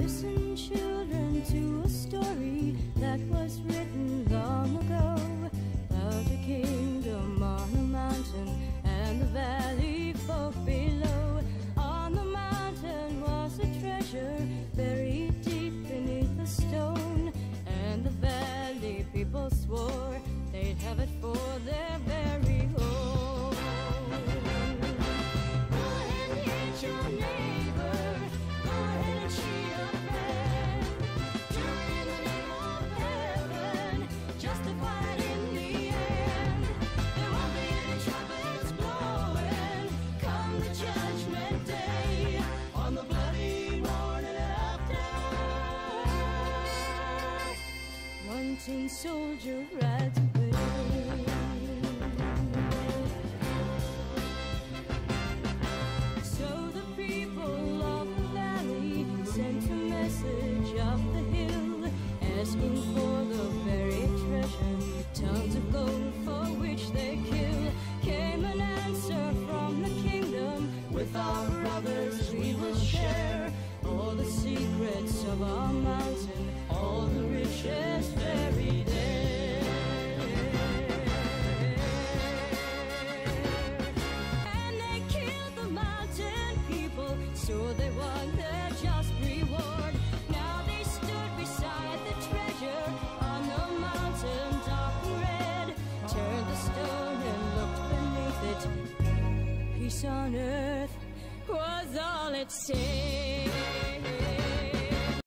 Listen, children, to a story that was written long ago. About a kingdom on mountain and the valley below. On the mountain was a treasure buried deep beneath a stone, and the valley people swore they'd have it for their very One soldier rides away. So the people of the valley sent a message up the hill, asking for mountain, all the riches buried there. And they killed the mountain people, so they won their just reward. Now they stood beside the treasure on the mountain, dark and red. Turned the stone and looked beneath it. Peace on earth was all it said.